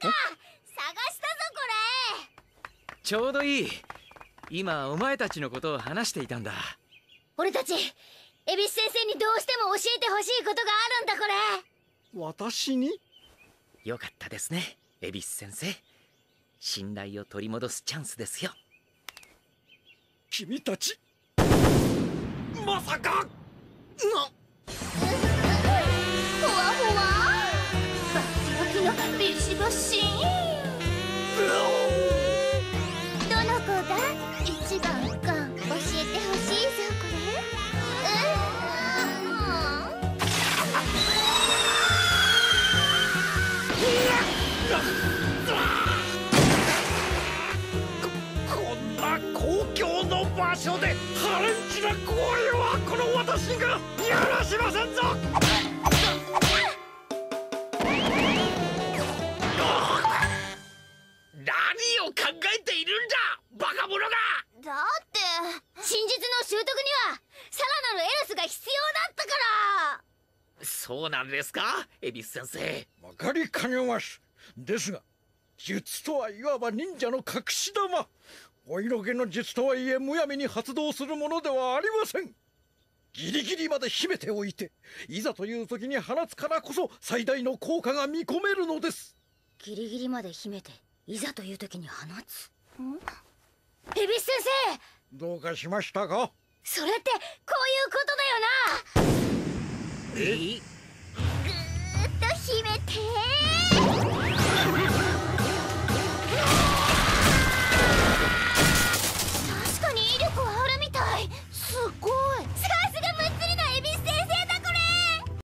探したぞこちょうどいい。今お前たちのことを話していたんだ。れ俺たち恵比寿先生にどうしても教えてほしいことがあるんだこれ。私に？よかったですね恵比寿先生。信頼を取り戻すチャンスですよ。君たちまさか場所でハレンチな行為はこの私が許しませんぞ。何を考えているんだバカ者が。だって真実の習得にはさらなるエロスが必要だったから。そうなんですか恵比寿先生。わかりかねますですが術とはいわば忍者の隠し玉。お色気の術とはいえむやみに発動するものではありません。ギリギリまで秘めておいていざという時に放つからこそ最大の効果が見込めるのです。ギリギリまで秘めていざという時に放つ？恵比寿先生！どうかしましたか？それってこういうことだよな！え？